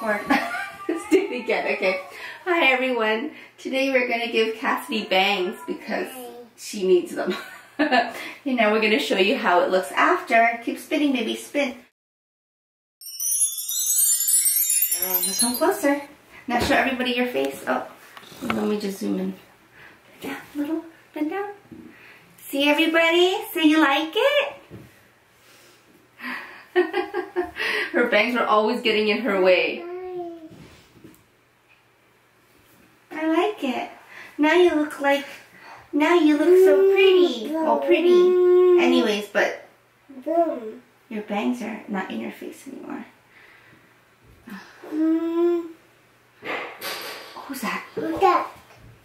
cord. Let's do it again. Okay. Hi everyone. Today we're going to give Cassidy bangs because she needs them. and now we're going to show you how it looks after. Keep spinning, baby. Spin. Girl, come closer. Now show everybody your face. Oh, let me just zoom in. Down, little, bend down. See everybody? Say you like it? her bangs were always getting in her way. I like it. Now you look like, now you look so pretty. Oh, pretty. Anyways, but your bangs are not in your face anymore. Who's that?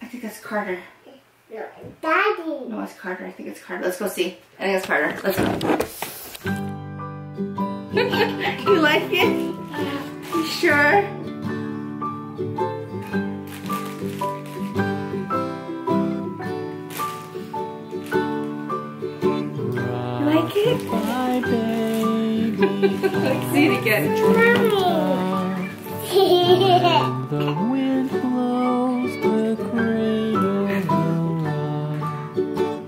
I think that's Carter. No, Daddy. No, it's Carter. I think it's Carter. Let's go see. I think it's Carter. Let's go. you like it? Let's see it again. the wind blows the cradle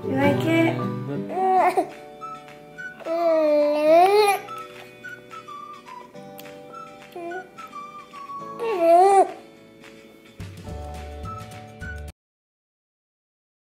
You like it?